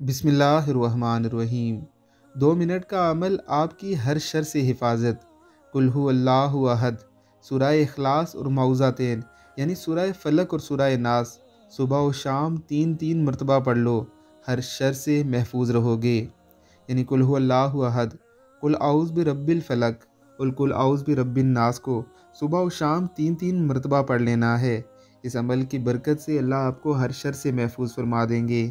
बिसमीम दो मिनट का अमल आपकी हर शर से हिफाजत। कुल्हु अल्लाह अहद। सुरह अखलास और मऊज़ातेन, यानी सुरह फलक और सुरह नास। सुबह और शाम तीन तीन मरतबा पढ़ लो। हर शर से महफूज रहोगे। यानी कुल्हु अल्लाह अहद। कुल आउज़ भी रब्बिल फ़लक। और कुल आउज़ भी रब्बिन नास को सुबह और शाम तीन तीन मरतबा पढ़ लेना है। इस अमल की बरकत से अल्लाह आपको हर शर से महफूज फरमा देंगे।